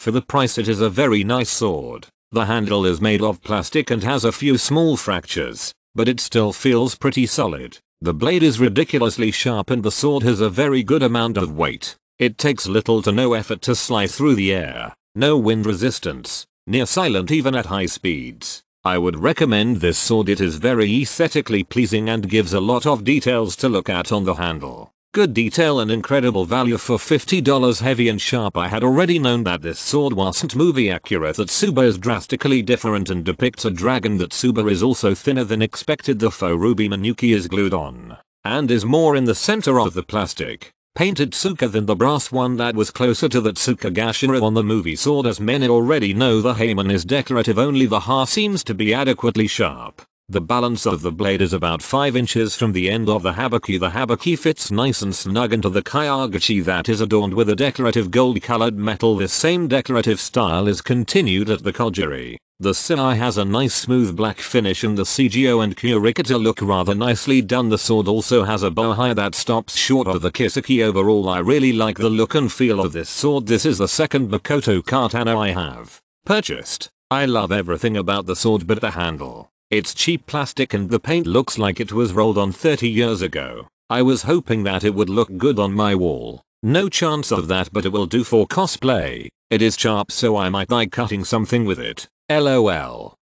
For the price it is a very nice sword. The handle is made of plastic and has a few small fractures, but it still feels pretty solid. The blade is ridiculously sharp and the sword has a very good amount of weight. It takes little to no effort to slice through the air. No wind resistance. Near silent even at high speeds. I would recommend this sword it is very aesthetically pleasing and gives a lot of details to look at on the handle. Good detail and incredible value for $50 heavy and sharp I had already known that this sword wasn't movie accurate that Tsuba is drastically different and depicts a dragon that Tsuba is also thinner than expected the faux ruby Menuki is glued on. And is more in the center of the plastic. Painted Tsuka than the brass one that was closer to the Tsuka Gashira on the movie sword as many already know the Hamon is decorative only the Ha seems to be adequately sharp. The balance of the blade is about 5 inches from the end of the habaki. The habaki fits nice and snug into the koiguchi that is adorned with a decorative gold colored metal. This same decorative style is continued at the kojiri. The saya has a nice smooth black finish and the sageo and Kurikata look rather nicely done. The sword also has a bo-hi that stops short of the kissaki. Overall I really like the look and feel of this sword. This is the second Makoto katana I have purchased. I love everything about the sword but the handle. It's cheap plastic and the paint looks like it was rolled on 30 years ago. I was hoping that it would look good on my wall. No chance of that but it will do for cosplay. It is sharp so I might like cutting something with it. LOL.